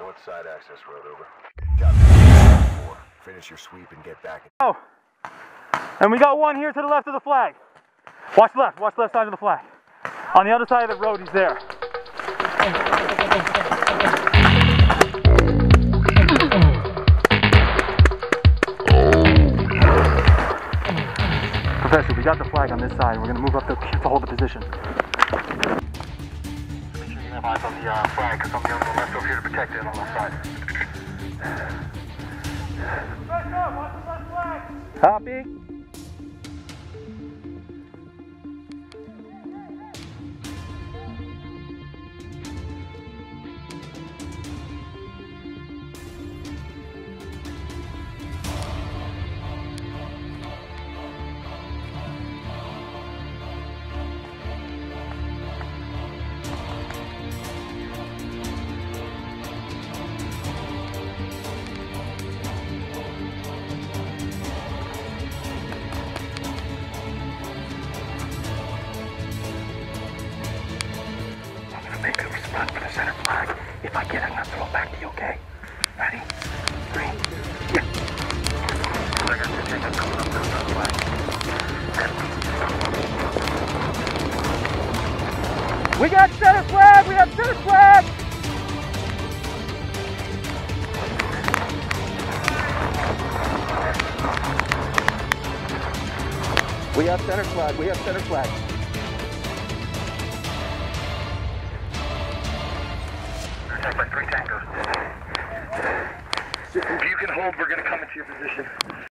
North side access road, over. Four. Finish your sweep and get back. Oh, and we got one here to the left of the flag. Watch left, watch left side of the flag. On the other side of the road, he's there. Professor, we got the flag on this side. We're gonna move up to, to hold the position. Make sure eyes on the uh, flag because I'm the only one left over here to protect it on the side. Copy. I'm If I get it, I'm gonna throw it back to you, okay? Ready? Three. Yeah. Got. We got center flag! We have center flag! We have center flag. We have center flag. By three tankers. If you can hold, we're gonna come into your position.